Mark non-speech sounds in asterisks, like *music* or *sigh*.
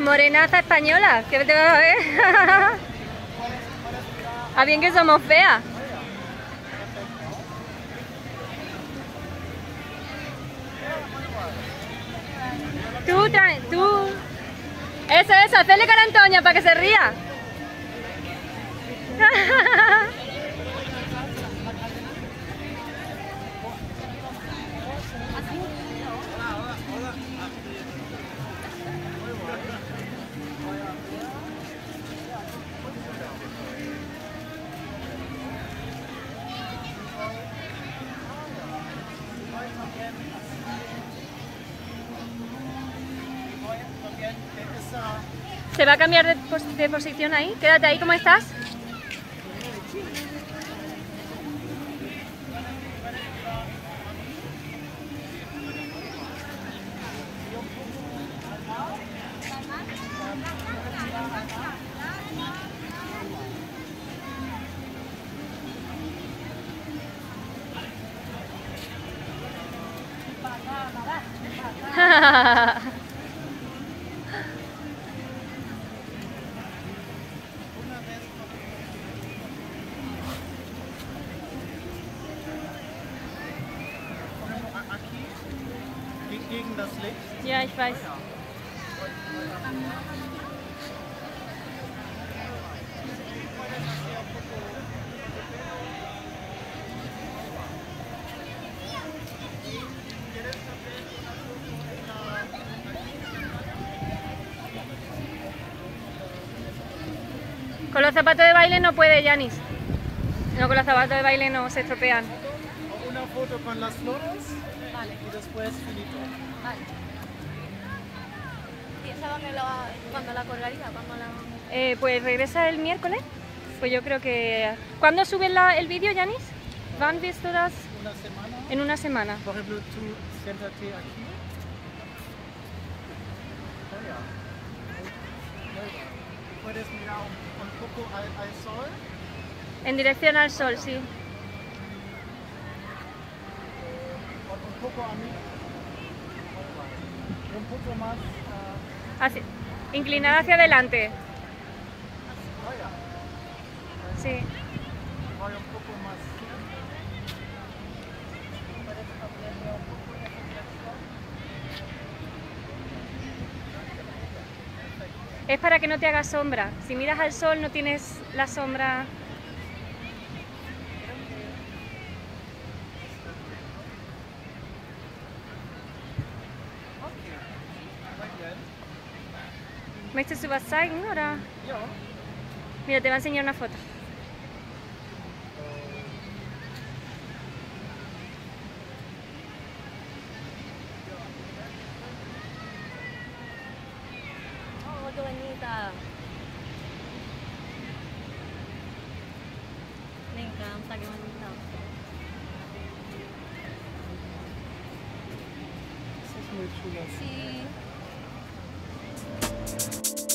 morenaza española, que te vas a ver. *laughs* A bien que somos feas. Tú, tú. Eso, eso, hacerle cara a Antonia para que se ría. *laughs* ¿Se va a cambiar de, pos- de posición ahí? Quédate ahí, ¿cómo estás? *laughs* *laughs* das Licht. weiß. Con los zapatos de baile no puede, Yanis. No, con los zapatos de baile no se estropean. Una foto con las. Y después finito. ¿Y esa dónde la, cuándo la colgaría? ¿Cuándo la... Eh, pues regresa el miércoles. Pues yo creo que... ¿Cuándo suben la- el vídeo, Yanis? ¿Van visto das? Una semana. En una semana. Por ejemplo, tú siéntate aquí. Oh. Puedes mirar un, un poco al, al sol. En dirección al sol, sí. Un, un poco a mí. Un poco más. ah, Hacia- inclinada hacia adelante. oh, ya. Sí. Voy un poco más. Es para que no te haga sombra. Si miras al sol no tienes la sombra. ¿Möchtest du was zeigen, oder? Ja. Mira, te va a enseñar una foto. Oh, qué bonita. Me encanta, qué bonita. Das ist muy chulo. Sí. Bye.